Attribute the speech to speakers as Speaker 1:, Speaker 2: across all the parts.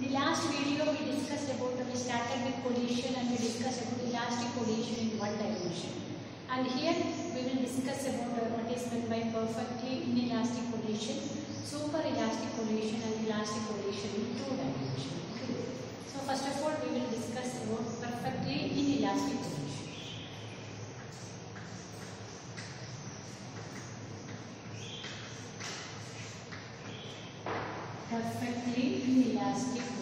Speaker 1: The last video we discussed about we started with collision and we discussed about elastic collision in one dimension. And here we will discuss about what is meant by perfectly inelastic collision, super elastic collision and elastic collision in two dimension. Okay. So first of all we will discuss about perfectly inelastic collision. Perfectly inelastic collision.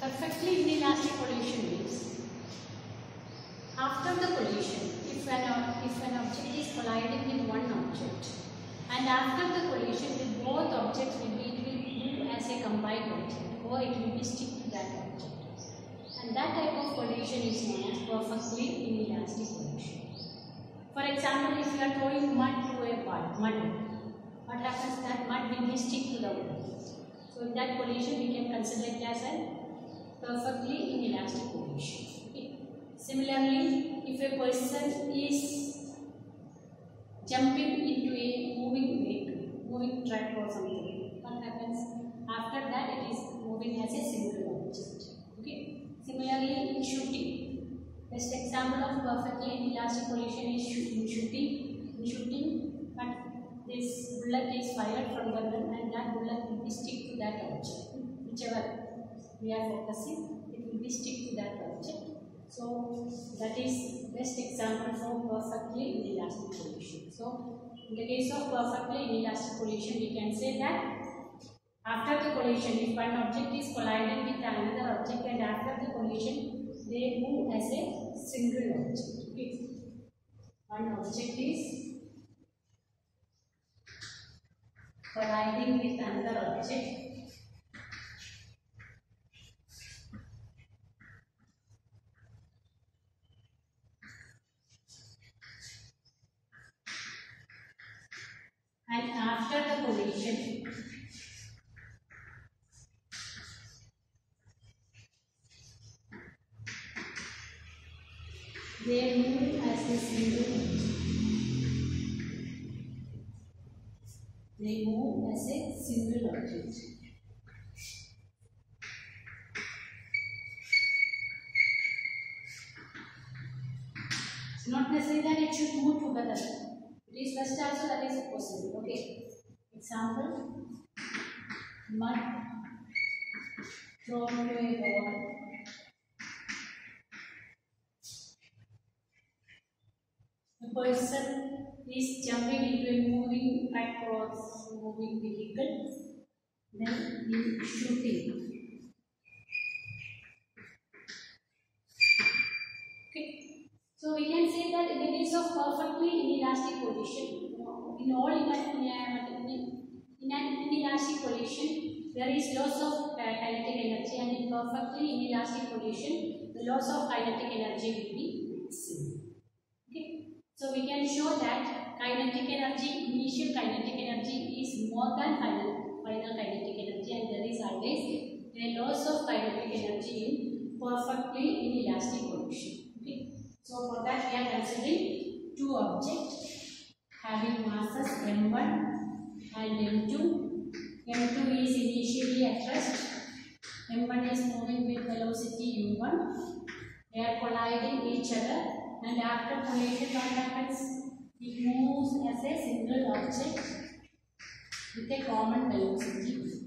Speaker 1: Perfectly inelastic collision means after the collision, if an, if an object is colliding with one object and after the collision with both objects will be, it will move as a combined object or it will be stick to that object. And that type collision is known as perfectly inelastic collision. For example, if you are throwing mud to a mud, mud, what happens that mud will be stick to the wood. So in that collision we can consider it as a perfectly inelastic collision. Similarly, if a person is jumping into a moving vehicle, moving truck or something, what happens? After that it is moving as a single object. Okay. Similarly, in shooting, best example of perfectly inelastic collision is in shooting. In shooting, but this bullet is fired from the gun and that bullet will be stick to that object, whichever we are focusing, it will be stick to that object. So that is best example for perfectly inelastic collision. So in the case of perfectly inelastic collision, we can say that after the collision, if one object is colliding with another object and after the collision, they move as a single object. Okay. One object is colliding with another object and after the collision they move as a single they move as a single object it's not necessary that it should move together it is best also that is possible okay example mud thrown to a ball a person is jumping into a moving truck or moving vehicle, then he shooting. Okay. So we can say that in of perfectly inelastic collision, in all in, in, in an inelastic collision, there is loss of uh, kinetic energy and in perfectly inelastic collision, the loss of kinetic energy will be same. So we can show that kinetic energy, initial kinetic energy is more than final, final kinetic energy and there is always a loss of kinetic energy in perfectly inelastic collision. Okay. So for that we are considering two objects having masses m1 and m2. m2 is initially at rest, m1 is moving with velocity u1. They are colliding each other and after collision what happens? It moves as a single object with a common velocity.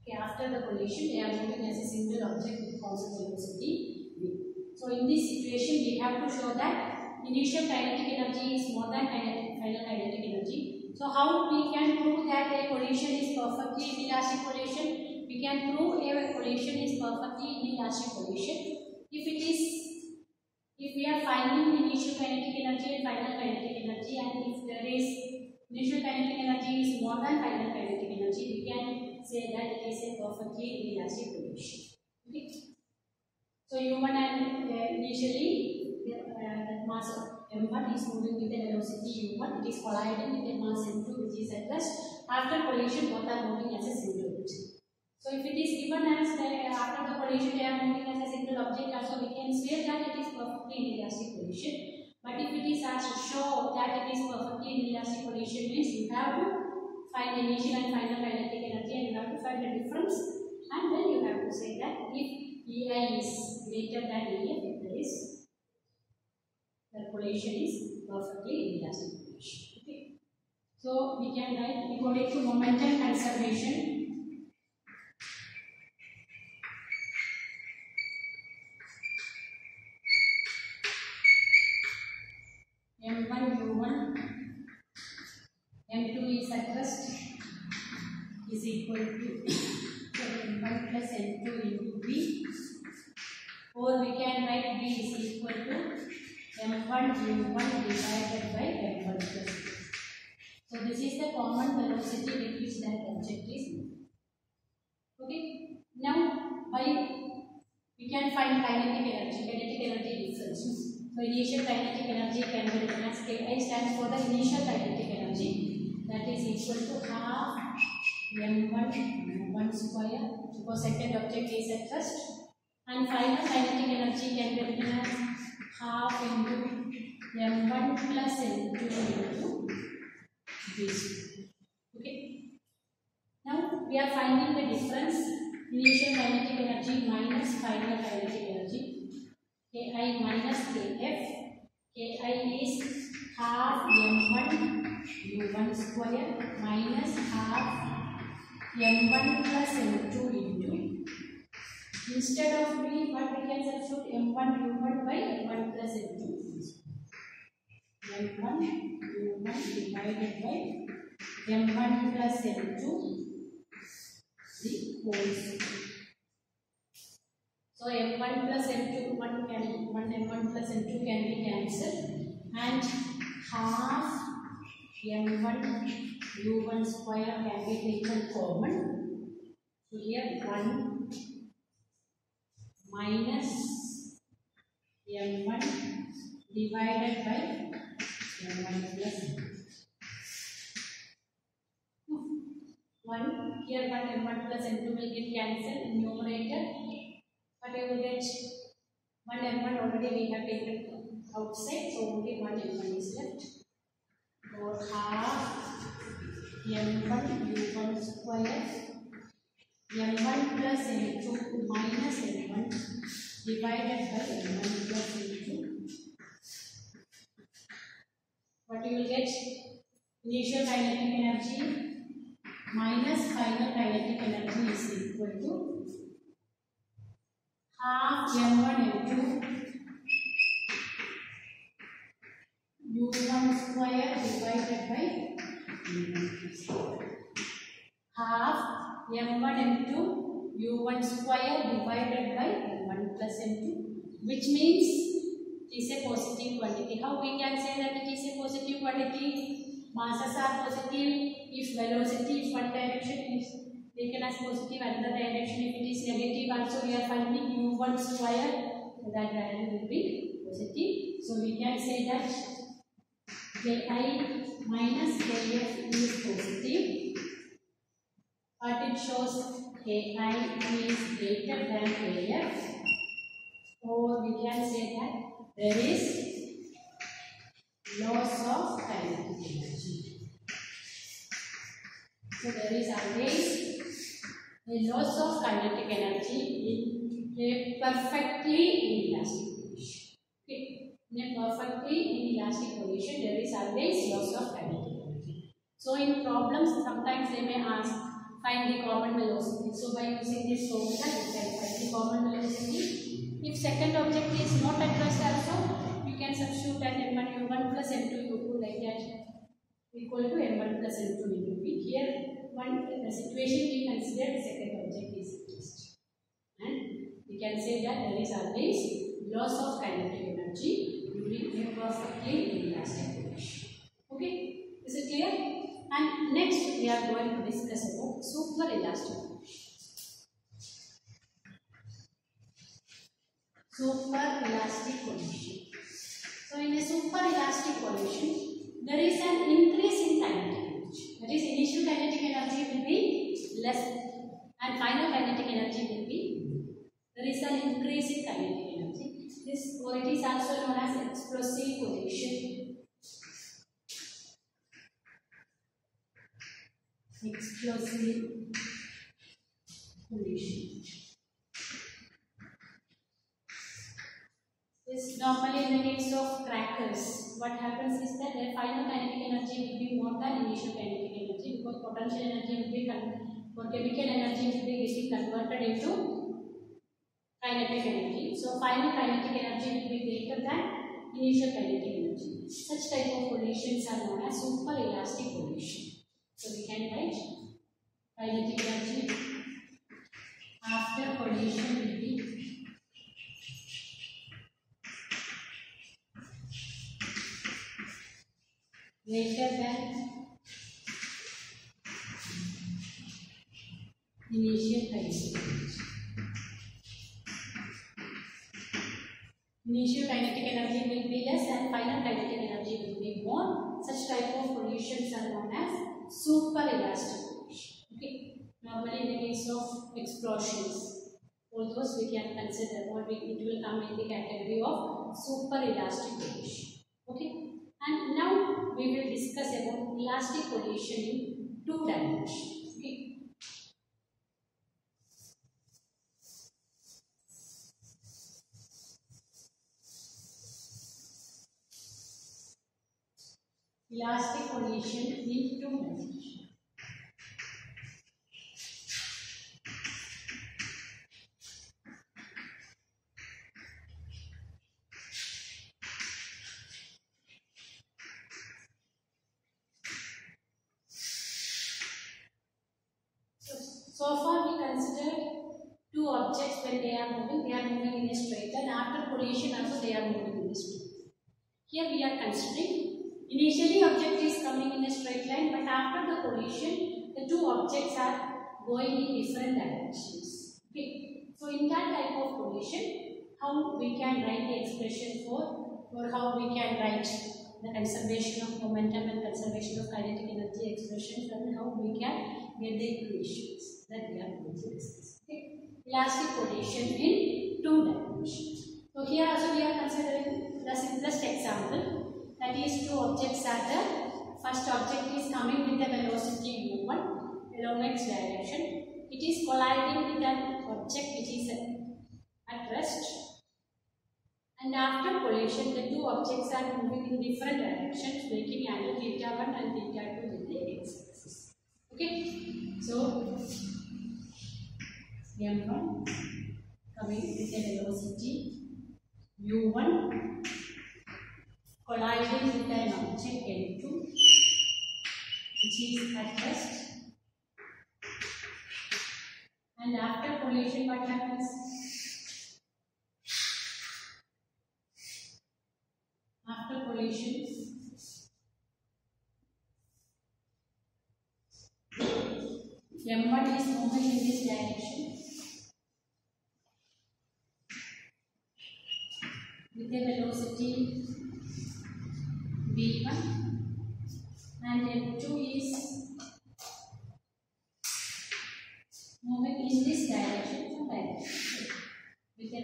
Speaker 1: Okay, after the collision they are moving as a single object with constant velocity v. So in this situation we have to show that initial kinetic energy is more than kinetic, final kinetic energy. So how we can prove that a collision is perfectly inelastic collision? We can prove a collision is perfectly inelastic collision if it is if we are finding initial kinetic energy and final kinetic energy and if there is initial kinetic energy is more than final kinetic energy we can say that it is a perfectly inelastic collision okay? So u1 and uh, initially the uh, mass of m1 is moving with a velocity u1 it is colliding with a mass m2 which is at rest. After collision both are moving as a single so if it is given as uh, after the collision they are moving as a single object also we can say that it is perfectly inelastic collision. But if it is asked to show that it is perfectly inelastic collision means you have to find initial and final kinetic energy and you have to find the difference and then you have to say that if EI is greater than EF, there is the relation is perfectly inelastic relation. Okay. So we can write according to momentum conservation. M1 U1 M2 is at rest is equal to so M1 plus M2 into V or we can write V is equal to M1 U1 divided by M1 plus V. So this is the common velocity with which that object is moving. Okay. Now by we can find kinetic energy, kinetic energy difference. So initial kinetic energy can be written as Ki stands for the initial kinetic energy that is equal to half m1 m1 square because second object is at first and final kinetic energy can be written as half into m1 plus m2 into this. Okay. Now we are finding the difference initial kinetic energy minus final kinetic energy. Ki minus Kf. Ki is half m1 u1 square minus half m1 plus m2 into. Instead of v, what we can substitute m1 u1 by m1 plus m2. m1 u1 divided by m1 plus m2 the whole square. So m1 plus m2 1 can 1 m1 plus m2 can be cancelled and half m1 u1 square can be taken common. So here 1 minus m1 divided by m1 plus m2. 1 here 1 m1 plus m2 will get cancelled in numerator but I will get 1 m1 already we have taken outside so only 1 m1 is left or half m1 u1 square m1 plus m2 minus m1 divided by m1 plus m2 what you will get? Initial kinetic energy minus final kinetic energy is equal to half m1 m2 u1 square divided by half m1 m2 u1 square divided by m1 plus m2 which means it is a positive quantity. How we can say that it is a positive quantity? Masses are positive if velocity if one direction is taken as positive another direction if it is negative also we are finding u1 square so that value will be positive. So we can say that Ki minus Kf is positive but it shows Ki is greater than Kf or we can say that there is loss of kinetic energy. So there is always a loss of kinetic energy in a perfectly inelastic condition. Okay. In a perfectly inelastic condition, there is always loss of kinetic energy. So in problems, sometimes they may ask, find the common velocity. So by using this formula, you can find the common velocity. If second object is not at rest also, you can substitute that m1 u1 plus m2 u2 like that equal to m1 plus m2 into v. Here, one the situation we consider second object is at rest. And we can say that there is always loss of kinetic energy during a perfectly inelastic condition. Okay, is it clear? And next we are going to discuss about super elastic conditions. Super elastic condition. So in a super elastic condition, there is an increase in kinetic energy. That is, initial kinetic energy will be less and final kinetic energy will be there is an increase in kinetic energy. This or it is also known as explosive condition. Explosive collision. This normally in the case of crackers, what happens is that their final kinetic energy will be more than initial kinetic energy because potential energy will be or chemical energy will be getting converted into kinetic energy. So final kinetic energy will be greater than initial kinetic energy. Such type of collisions are known as super elastic collision. So we kinetic energy after collision will be greater than initial kinetic energy. Initial kinetic energy will be less and final kinetic energy will be more. Such type of collisions are known as super elastic collision. Okay. Normally in the case of explosions, all those we can consider or we, it will come in the category of super elastic collision. Okay. And now we will discuss about elastic collision in two dimensions. Okay. Elastic collision in two dimensions. So, far we considered two objects when they are moving, they are moving in a straight line. After collision also they are moving in a straight. Here we are considering initially object is coming in a straight line but after the collision the two objects are going in different directions. Okay. So in that type of collision how we can write the expression for or how we can write the conservation of momentum and conservation of kinetic energy expressions and how we can get the equations that we are going to discuss. Okay. Elastic collision in two dimensions. So here also we are considering the simplest example that is two objects are there. First object is coming with the velocity u1 along x direction. It is colliding with an object which is at rest and after collision, the two objects are moving in different directions, making angle theta 1 and theta 2 with the x-axis. Okay, so m1 coming with a velocity u1 colliding with an object m2 which is at rest and after collision what happens? after collision m1 is moving in this direction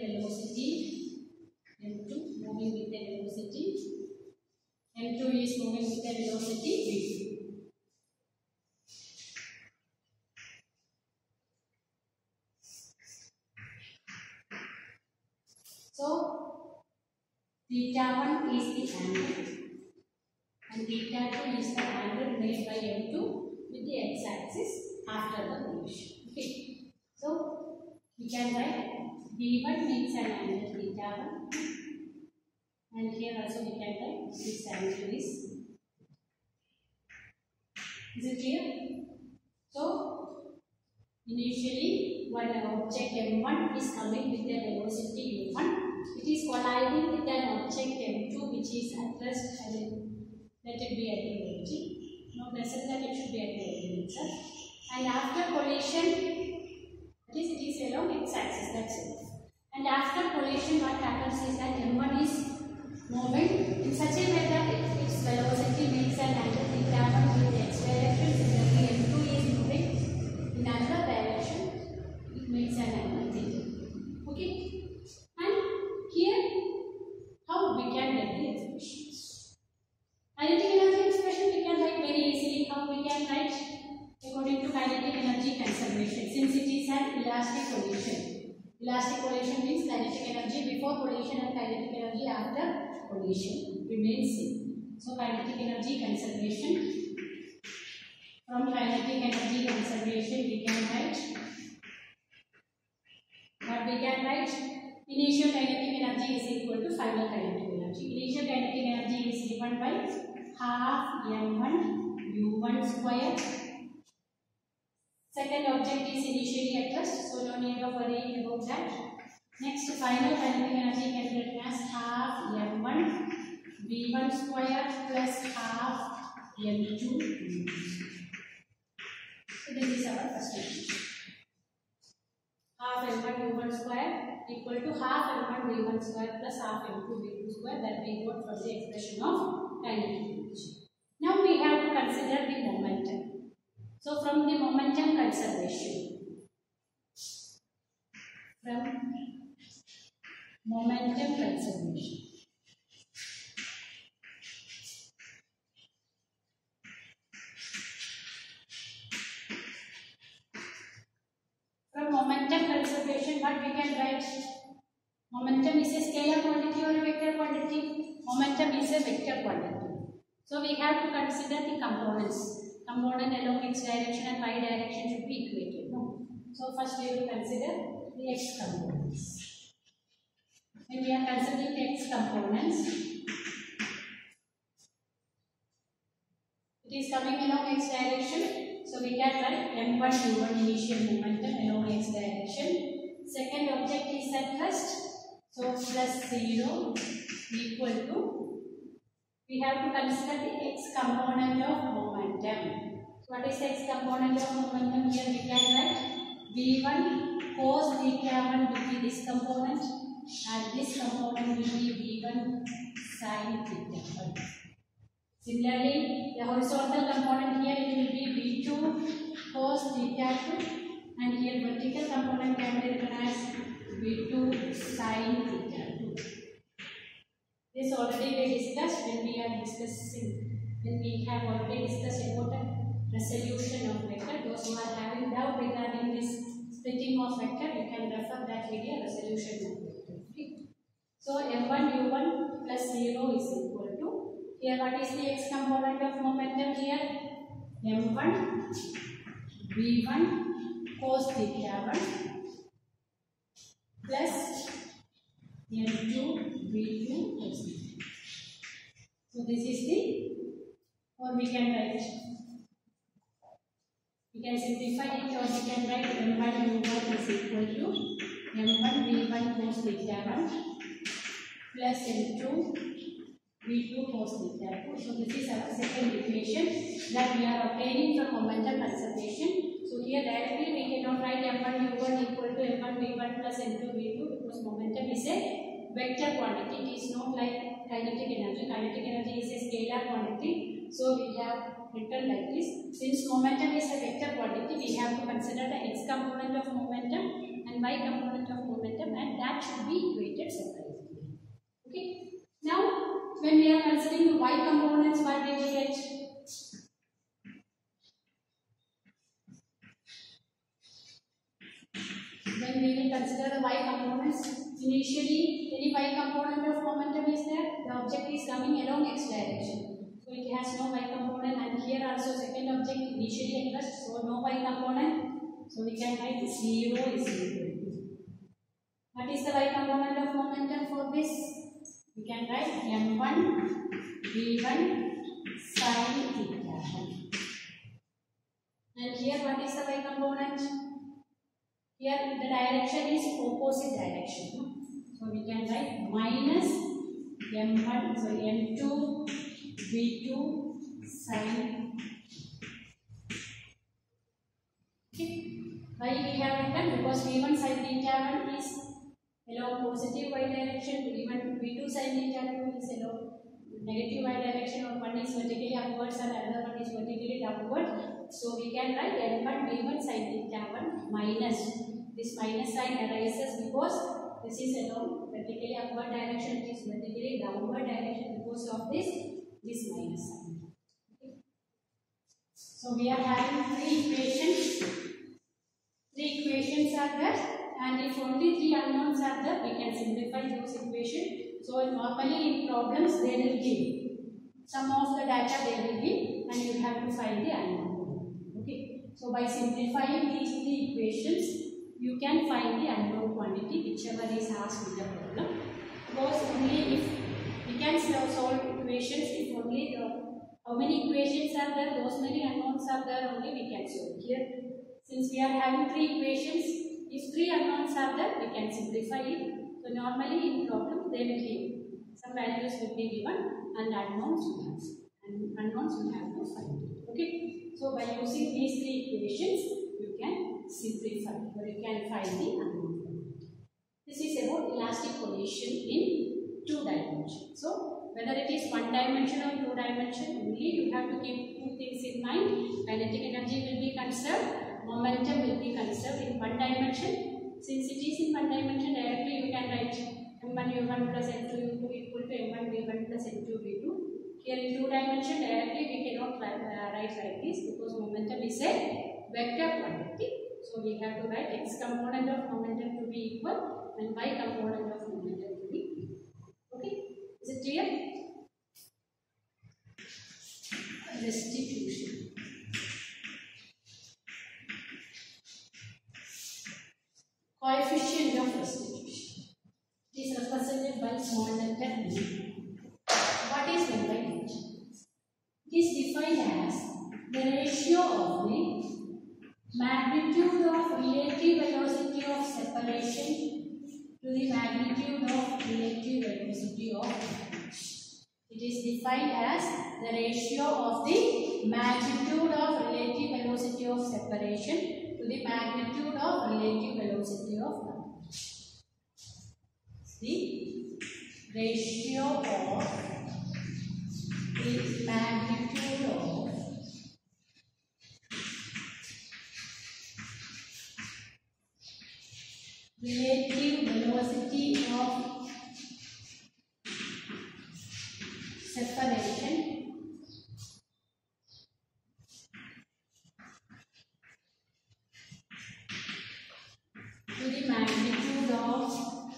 Speaker 1: velocity m2 moving with a velocity m2 is moving with a velocity v2 so theta 1 is the angle and theta 2 is the angle made by m2 with the x-axis after the collision okay so we can write v1 makes an angle theta 1 and here also we can write this angle is is it clear? So initially one object m1 is coming with a velocity u1 it is colliding with an object m2 which is at rest let it be at the origin no necessary that it should be at the origin and after collision that is it is along x-axis that's it and after collision what happens is that m1 is moving. In such a way that its velocity makes an angle theta 1 with the x direction. similarly collision remains same. So kinetic energy conservation. From kinetic energy conservation we can write what we can write initial kinetic energy is equal to final kinetic energy. Initial kinetic energy is given by half m1 u1 square. Second object is initially at rest, so no need of worrying about that. Next, final kinetic energy can be written as half m1 v1 square plus half m2 v2 So this is our first equation. Half m1 u1 square equal to half m1 v1 square plus half m2 v2 square that we got from the expression of kinetic energy. Now we have to consider the momentum. So from the momentum conservation, from momentum conservation. From momentum conservation, what we can write? Momentum is a scalar quantity or a vector quantity? Momentum is a vector quantity. So we have to consider the components. Component along x direction and y direction should be equated. No? So first we will consider the x components. When we are considering the x components, it is coming along x direction. So we can write m1 u1 initial momentum along x direction. Second object is at rest. So plus 0 equal to we have to consider the x component of momentum. What is the x component of momentum? Here we can write v1 cos theta 1 will be this component and this component will be v1 sin theta 1. Similarly, the horizontal component here it will be v2 cos theta 2 and here vertical component can be written as v2 sin theta 2. This already we discussed when we are discussing, when we have already discussed about the resolution of vector. Those who are having doubt regarding this splitting of vector, you can refer that video resolution of vector. Okay. So m1 u1 plus 0 is equal to, here what is the x component of momentum here? m1 v1 cos theta 1 plus m2 v2 cos theta. So this is the, or we can write, we can simplify it or we can write m1 u1 is equal to m1 v1 cos theta 1 plus m2 v2 cos theta 2. So this is our second equation that we are obtaining from momentum conservation. So here directly we cannot write m1 u1 equal to m1 v1 plus m2 v2 because momentum is a vector quantity. It is not like kinetic energy. Kinetic energy is a scalar quantity. So we have written like this. Since momentum is a vector quantity, we have to consider the x component of momentum and y component of momentum and that should be equated separately. When we are considering the y components, what will get? When we will consider the y components, initially any y component of momentum is there, the object is coming along x direction. So it has no y component and here also second object initially first, so no y component. So we can write 0 is equal to. What is the y component of momentum for this? We can write m1 v1 sin theta. And here what is the y component? Here the direction is opposite direction. So we can write minus m1, so m2 v2 sin. Okay. Why we have written? Because v1 sin theta 1 is positive y direction, v1 v2 sin theta 2 is along negative y direction or one is vertically upwards and another one is vertically downward. So we can write m1 v1 sin theta 1 minus this minus sign arises because this is along vertically upward direction, it is vertically downward direction because of this this minus sign. Okay. So we are having three equations. Three equations are there and if only three unknowns are there, we can simplify those equations. So normally in problems they will give some of the data they will give and you have to find the unknown. Okay. So by simplifying these three equations, you can find the unknown quantity whichever is asked in the problem. Because only if we can solve equations if only the how many equations are there, those many unknowns are there only we can solve. Here, since we are having three equations, if three unknowns are there, we can simplify it. So normally in problem they will give some values will be given and unknowns we have and unknowns we have to find. Okay. So by using these three equations, you can simplify or you can find the unknown. This is about elastic collision in two dimensions. So whether it is one dimension or two dimension, only you have to keep two things in mind. Kinetic energy will be conserved, momentum will be conserved in one dimension since it is in one dimension, directly you can write m1 u1 plus m2 u2 equal to m1 v1 plus m2 v2. Here in two dimension, directly we cannot write, uh, write like this because momentum is a vector quantity. So we have to write x component of momentum to be equal and y component of momentum to be equal. Okay, is it clear? Restitution. Coefficient of restitution. It is represented by small letter e. What is meant by it? Is defined as the ratio of the magnitude of relative velocity of separation to the magnitude of relative velocity of approach. It is defined as the ratio of the magnitude of relative velocity of separation the magnitude of relative velocity of approach. The ratio of the magnitude of relative velocity of separation to the magnitude of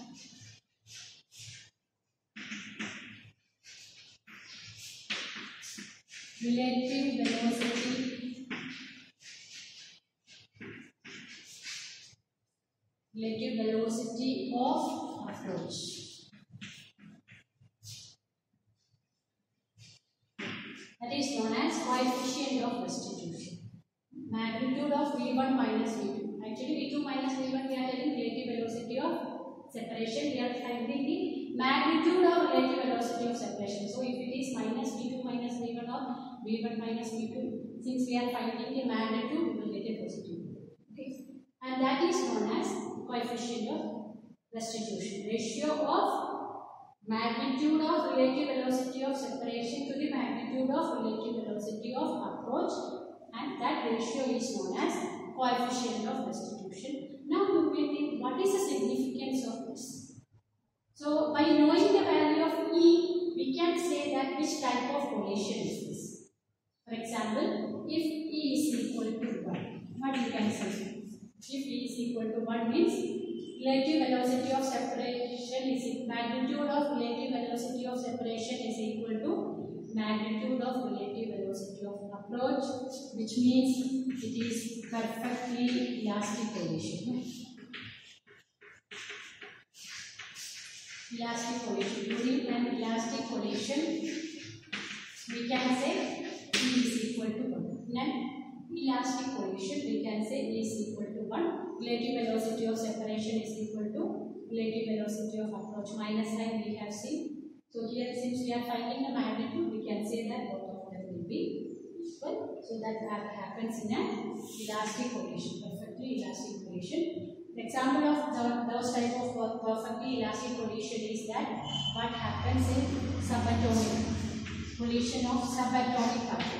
Speaker 1: relative velocity relative velocity of approach. That is known as coefficient of restitution. Magnitude of V1 minus V2. Actually, V2 minus V1 we are taking relative velocity of separation. We are finding the magnitude of relative velocity of separation. So, if it is minus V2 minus V1 or V1 minus V2, since we are finding the magnitude, we will get a positive. Okay. And that is known as coefficient of restitution. Ratio of magnitude of relative velocity of separation to the magnitude of relative velocity of approach and that ratio is known as coefficient of restitution. Now you will think what is the significance of this? So by knowing the value of E, we can say that which type of collision is this. For example, if E is equal to 1, what you can say? If E is equal to 1 means relative velocity of separation is magnitude of relative velocity of separation is equal to magnitude of relative velocity of approach which means it is perfectly elastic collision. Elastic collision. During an elastic collision, we can say E is equal to 1. In an elastic collision, we can say E is equal to 1. Relative velocity of separation is equal to relative velocity of approach. Minus sign we have seen. So here since we are finding the magnitude, we can say that both of them will be equal. So that happens in an elastic collision, perfectly elastic collision. The example of the, those type of perfectly elastic collision is that what happens in subatomic collision of subatomic particles.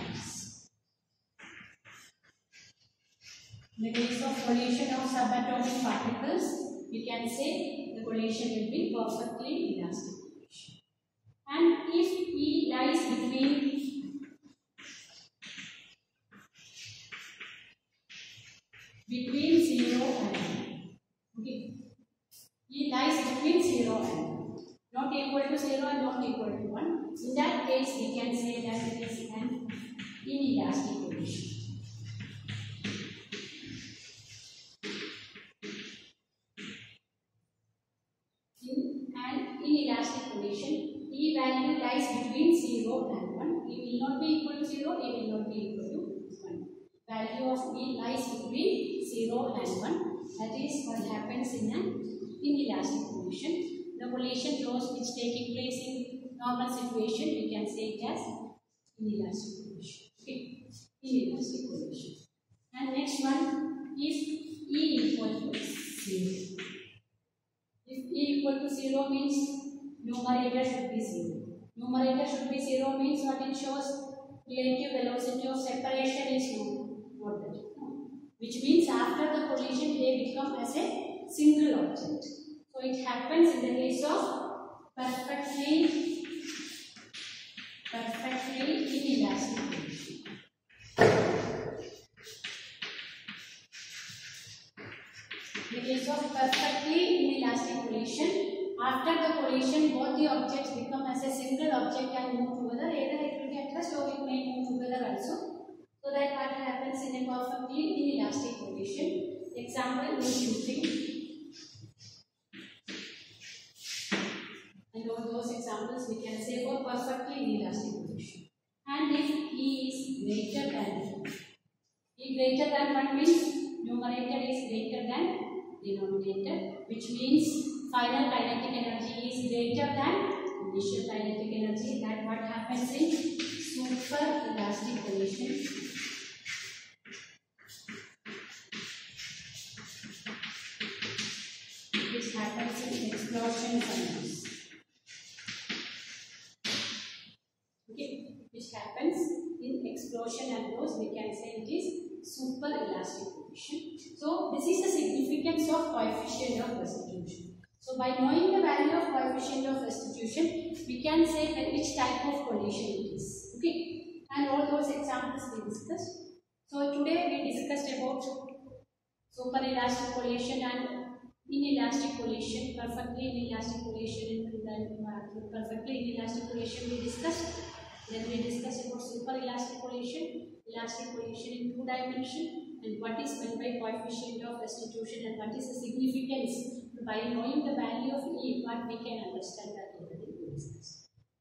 Speaker 1: Case of collision of subatomic particles, we can say the collision will be perfectly elastic. And if E lies between between 0 and 1, okay, E lies between 0 and not equal to 0 and not equal to 1. In that case, we can say that it is an inelastic condition. Value of E lies between 0 and 1. That is what happens in an inelastic condition. The collision loss which taking place in normal situation, we can say it as inelastic condition. Okay, inelastic condition. And next one, if E equal to 0. If E equal to 0 means numerator should be 0. Numerator should be 0 means what it shows relative velocity of separation is no, not that. No. Which means after the collision they become as a single object. So it happens in the case of perfectly perfectly inelastic. In the case of perfectly inelastic collision, after the collision, both the objects become as a single object and move together. Either it will be at rest or it may move together also. So that what happens in a perfectly inelastic condition. Example in shooting. And all those examples we can say for perfectly inelastic condition. And if E is greater than E greater than 1 means numerator is greater than denominator which means final kinetic energy is greater than initial kinetic energy that what happens in super elastic condition which happens in explosion and those we can say it is super elastic condition. So this is the significance of coefficient of restitution. So by knowing the value of coefficient of restitution, we can say that which type of collision it is. Okay, and all those examples we discussed. So today we discussed about super elastic collision and inelastic collision, perfectly inelastic collision, and then perfectly inelastic collision we discussed. Then we discussed about super elastic collision, elastic collision in two dimension, and what is meant by coefficient of restitution and what is the significance. By knowing the value of E, what we can understand that already.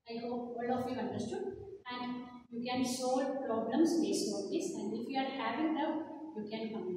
Speaker 1: I hope all of you understood and you can solve problems based on this and if you are having doubt, you can come